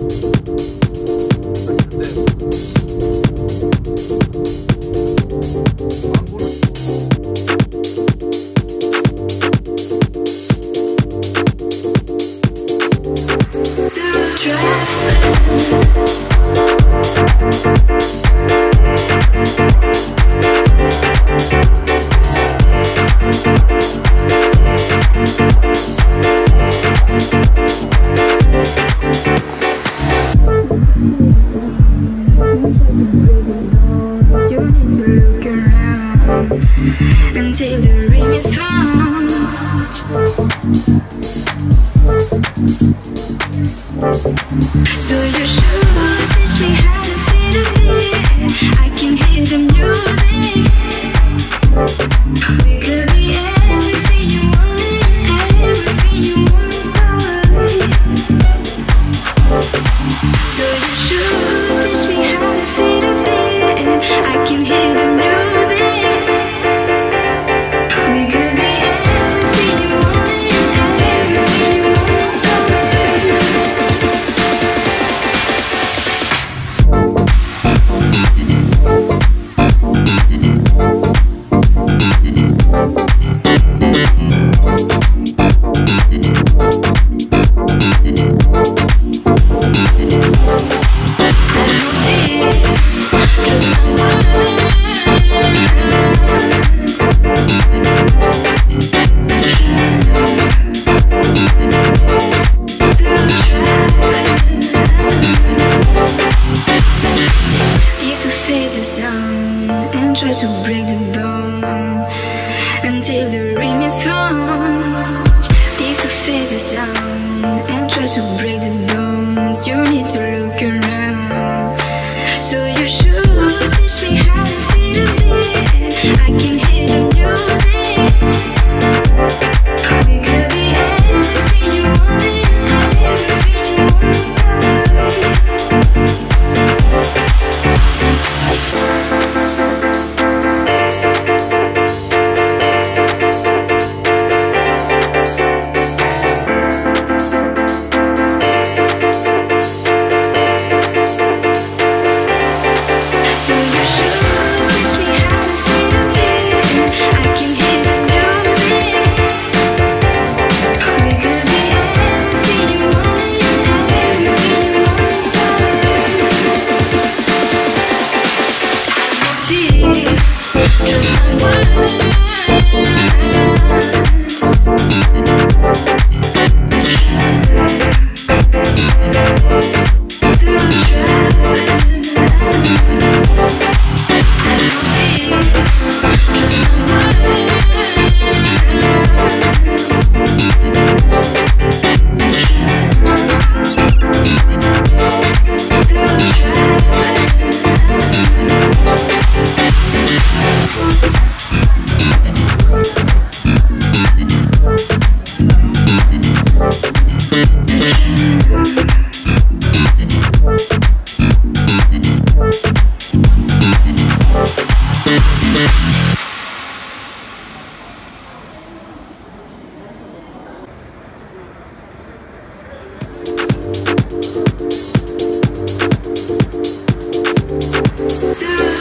This. So you're sure that she had a fit of me? to break the bone Until the ring is found Leave the faces on And try to break the bones. You need to look around. Just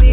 We